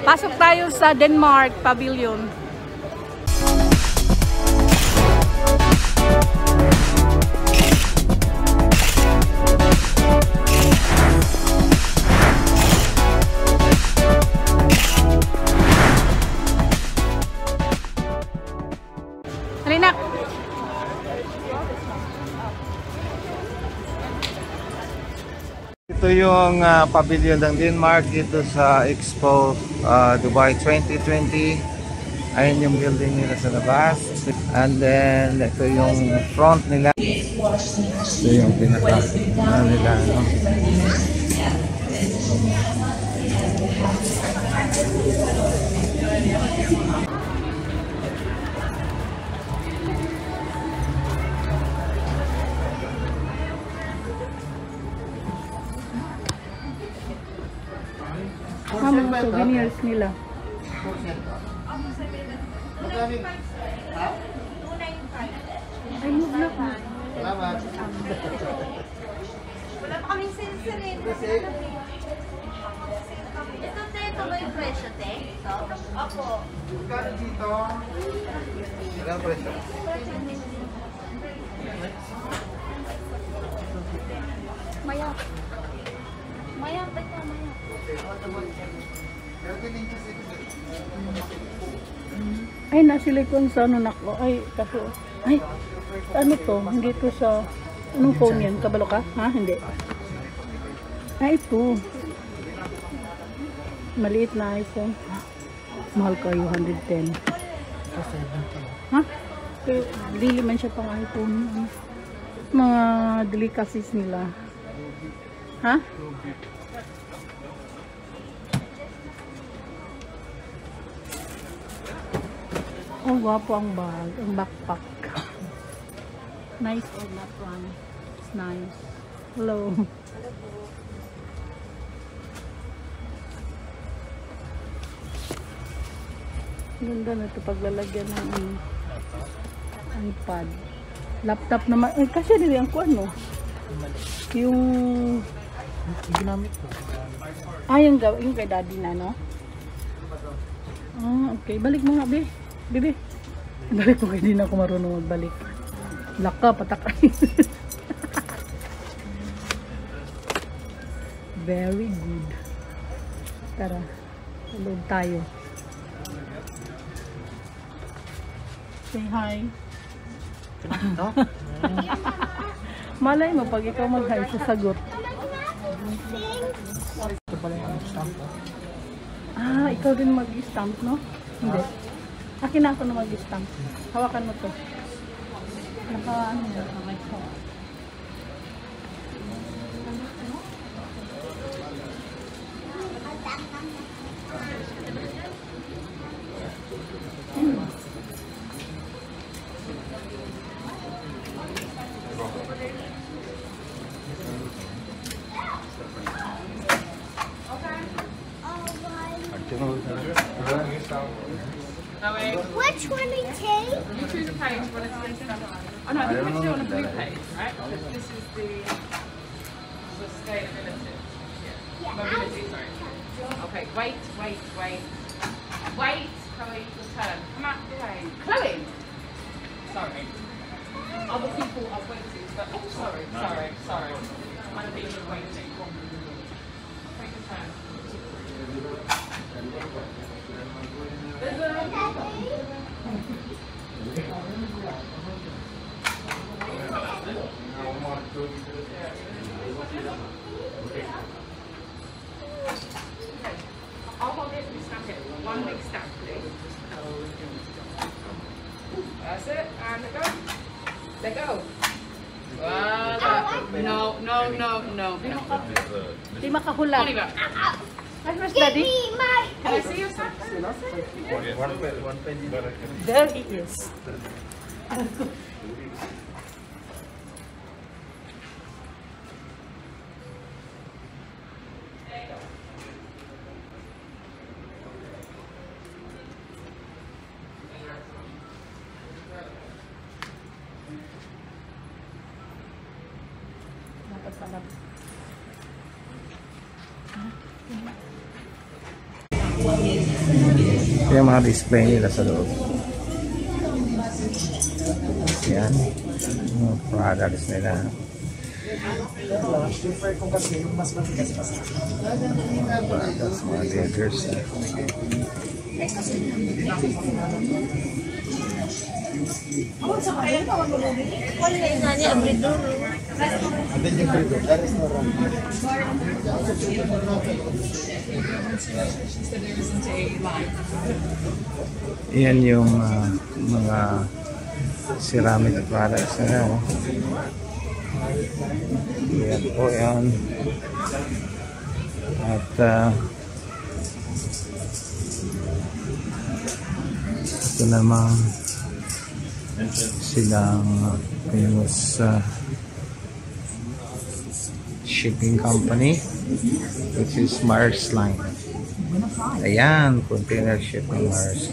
Pasok tayo sa Denmark Pavilion. Ito yung ah, pavilion ng Denmark dito sa Expo ah, Dubai 2020. Ayun yung building nila sa labas. And then, ito yung front nila. Ito yung pinaka nila. No? Mga souvenirs nila. Ay, move na po. Wala pa kaming sinsirin. Ito, te, ito ba yung presyo, te? Ito? Opo. Maya. Ay, nasilikon sa ano nako. Ay, kaso, ay, ano to? Hindi to sa, anong phone yan? Kabalo ka? Ha? Hindi. Ay, ito. Maliit na iPhone. Mahal kayo, 110. Ha? Pero, dili man siya pang iPhone. Mga delicacies nila. Ha? Oh, gwapo ang bag, ang backpack. Nice or not one. It's nice. Hello. Ganda na ito paglalagyan ng ano, iPad. Laptop naman. Eh, kasi dili ang kuan no. Yung Ginamit ko. Ah, yung, yung kay daddy na, no? Ah, okay. Balik mo nga, be. Bebe. Balik mo kaya di na ako marunong magbalik. Laka, patakay. Very good. Tara, tulog tayo. Say hi. Malay mo, pag ikaw mag-hi, sasagot. Ito pala yung stamp ko. Ah, ikaw din mag-stamp, no? Hindi. Akin na ako na mag-stamp. Hawakan mo to. Naka, ano ba? Kamay. Wait, wait, wait. Wait, Chloe, your turn. Come out the way. Chloe! Sorry. Other people are waiting, but, oh, sorry, sorry, sorry. Other people are waiting. Take your turn. I'll No, no, no, no, no. Di makahulat. Oliver, Ay, mas Give daddy. me my. can I see your snap? There he is. Ito yung mga display nila sa loob. Yan. Mga products nila. Products, mga leathers. Yan yung ah, mga ceramic products na oh. Yan po yan. At ah, ito namang silang famous ah, shipping company which is Mars Line. Ayan, container shipping Mars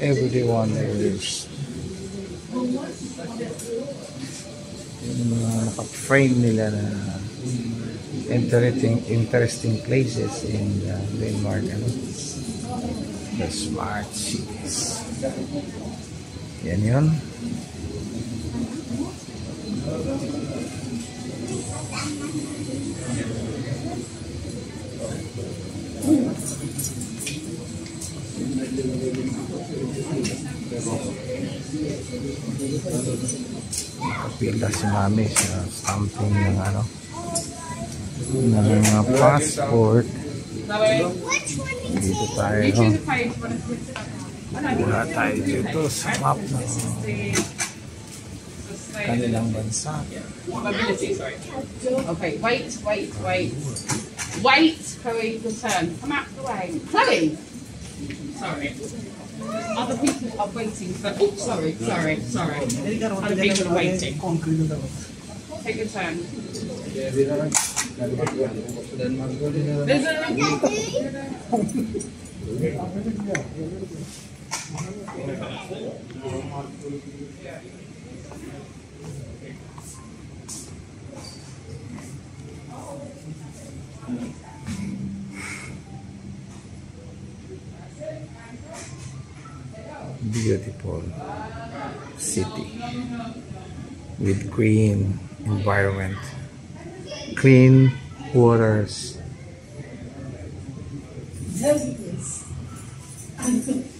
Everyday wonders. Yung mga naka-frame nila na interesting interesting places in uh, Denmark ano? the smart cities yan yun Kapila si mami sa something ng ano ng mga passport dito tayo wala tayo dito sa map ng kanilang bansa. Okay, wait, wait. Wait, Chloe, your turn. Come out the way. Chloe! Sorry. Other people are waiting for. Oh, sorry, sorry, sorry. Other people are waiting. Take your turn. There's a. beautiful city with green environment clean waters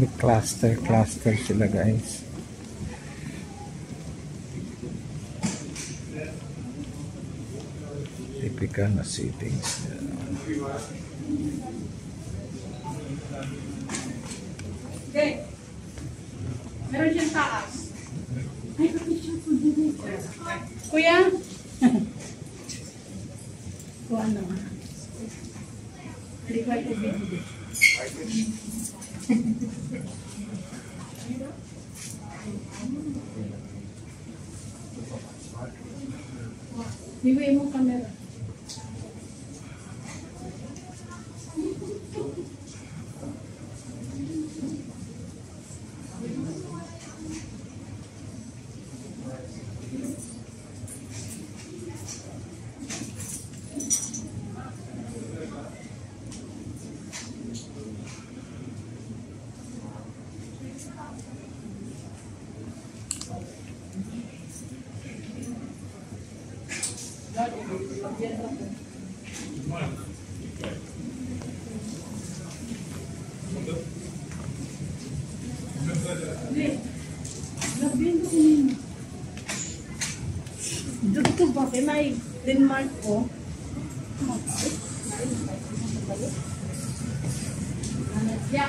may cluster cluster sila guys Typical na settings. Okay. Meron dyan taas. Ay, kapityan ko din. Kuya? Kuha naman. Hindi ko ito Childish. Vive en un. Denmark ko. Yeah.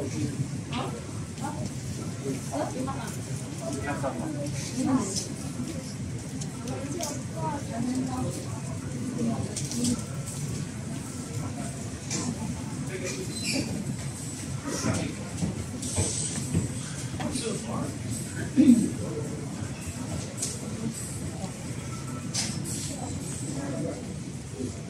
Okay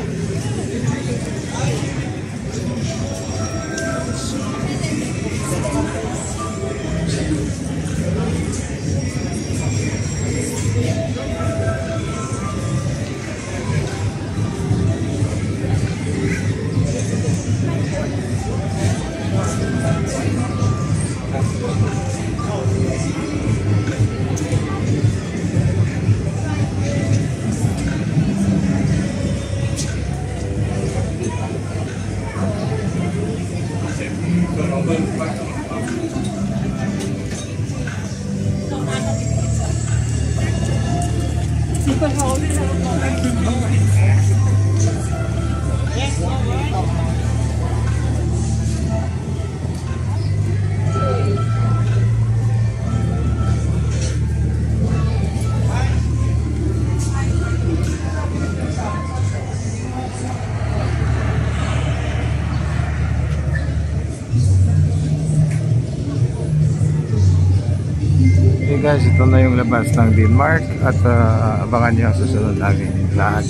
I'm guys, ito na yung labas ng Denmark at ah, abangan nyo ang susunod namin lahat.